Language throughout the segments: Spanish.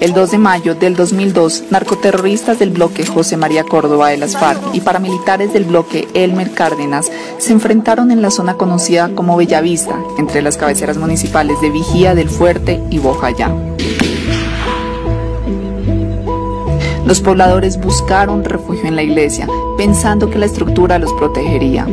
El 2 de mayo del 2002, narcoterroristas del bloque José María Córdoba de las FARC y paramilitares del bloque Elmer Cárdenas se enfrentaron en la zona conocida como Bellavista, entre las cabeceras municipales de Vigía del Fuerte y Bojayá. Los pobladores buscaron refugio en la iglesia, pensando que la estructura los protegería.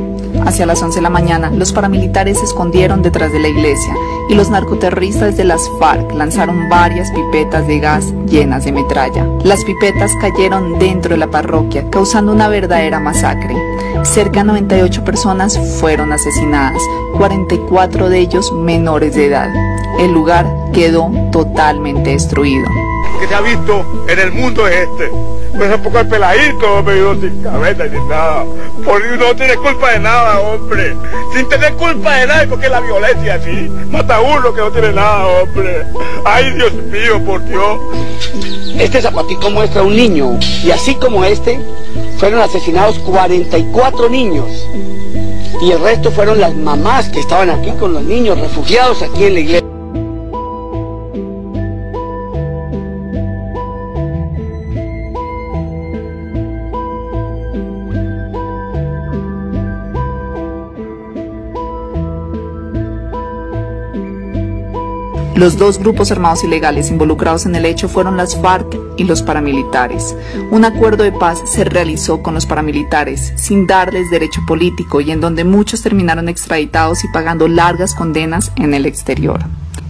Hacia las 11 de la mañana, los paramilitares se escondieron detrás de la iglesia y los narcoterroristas de las FARC lanzaron varias pipetas de gas llenas de metralla. Las pipetas cayeron dentro de la parroquia, causando una verdadera masacre. Cerca de 98 personas fueron asesinadas, 44 de ellos menores de edad. El lugar quedó totalmente destruido que se ha visto en el mundo es este. Pues un poco el peladito, pero sin cabeza ni nada. Porque no tiene culpa de nada, hombre. Sin tener culpa de nada, porque la violencia así. Mata a uno que no tiene nada, hombre. Ay, Dios mío, por Dios. Este zapatico muestra un niño. Y así como este, fueron asesinados 44 niños. Y el resto fueron las mamás que estaban aquí con los niños refugiados aquí en la iglesia. Los dos grupos armados ilegales involucrados en el hecho fueron las FARC y los paramilitares. Un acuerdo de paz se realizó con los paramilitares sin darles derecho político y en donde muchos terminaron extraditados y pagando largas condenas en el exterior.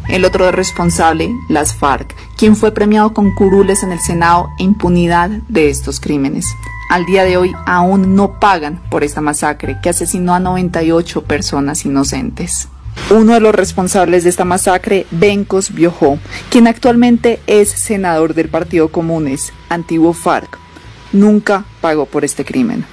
El otro responsable, las FARC, quien fue premiado con curules en el Senado e impunidad de estos crímenes. Al día de hoy aún no pagan por esta masacre que asesinó a 98 personas inocentes. Uno de los responsables de esta masacre, Bencos Biojó, quien actualmente es senador del Partido Comunes, antiguo FARC, nunca pagó por este crimen.